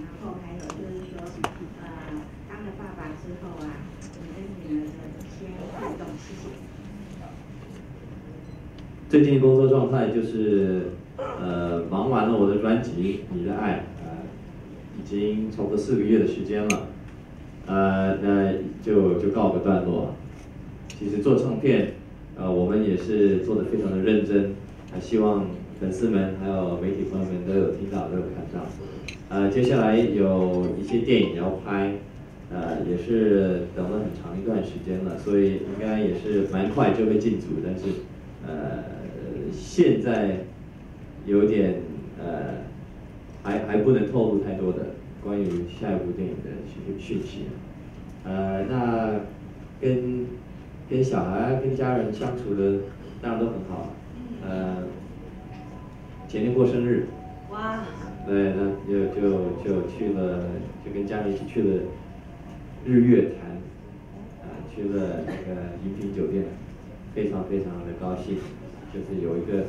然后还有就是说，呃，当了爸爸之后啊，你跟女儿的一些互动，谢谢。最近工作状态就是，呃，忙完了我的专辑《你的爱》，呃，已经差不多四个月的时间了，呃，那就就告个段落。其实做唱片，呃，我们也是做的非常的认真，还希望粉丝们还有媒体朋友们都有听到，都有看到。呃，接下来有一些电影要拍，呃，也是等了很长一段时间了，所以应该也是蛮快就会进组，但是，呃，现在有点呃，还还不能透露太多的关于下一部电影的讯讯息。呃，那跟跟小孩、跟家人相处的当然都很好。呃，前天过生日。哇。对，那就就就去了，就跟家人一起去了日月潭，啊，去了那个云品酒店，非常非常的高兴，就是有一个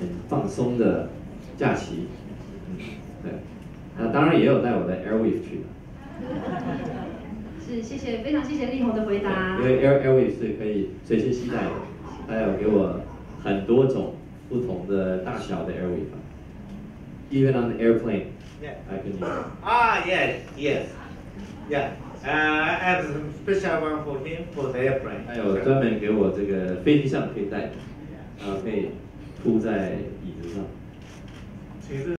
很放松的假期。嗯，对。那当然也有带我的 Airwave 去的。是，谢谢，非常谢谢力宏的回答。因为 Air Airwave 是可以随身携带的，他有给我很多种不同的大小的 Airwave。Even on the airplane, yeah, I can use. Ah, yes, yes, yeah. Uh, I have some special one for him for the airplane. 还有专门给我这个飞机上可以带的，然后可以铺在椅子上。其实。